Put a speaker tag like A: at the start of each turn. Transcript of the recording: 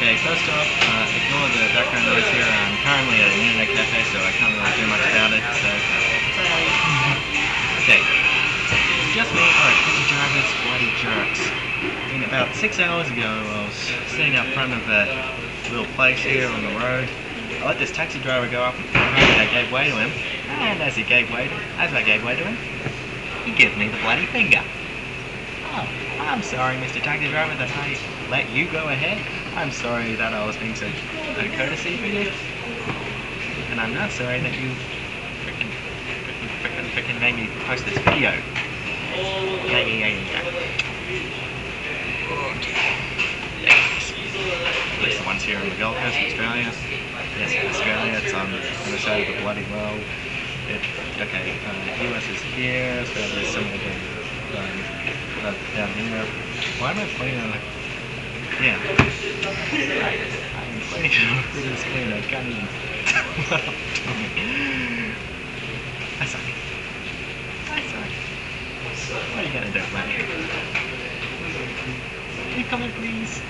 A: Okay, first off, uh, ignore the background noise here. I'm currently at an internet cafe, so I can't really do much about it, so... Sorry. okay. Just me, alright, taxi drivers, bloody jerks. I mean, about six hours ago, I was sitting out front of that little place here on the road. I let this taxi driver go up in front of me, I gave way to him, and as he gave way, as I gave way to him, he gives me the bloody finger. Oh, I'm sorry, Mr. Taxi Driver, that I let you go ahead. I'm sorry that I was being so uh, courtesy for you. And I'm not sorry that you frickin', frickin', frickin', frickin' made me post this video. Yeah, yeah, yeah. Yes. At least the ones here on the Gold Coast, Australia. Yes, Australia, it's on the side of the bloody world. It, okay, uh, US is here, somewhere down, um, uh, down here. Why am I playing on. Yeah. I'm playing on a screen, I can't even tell what I'm doing. I suck. I suck. What are you gonna do, man? Can you come in, please?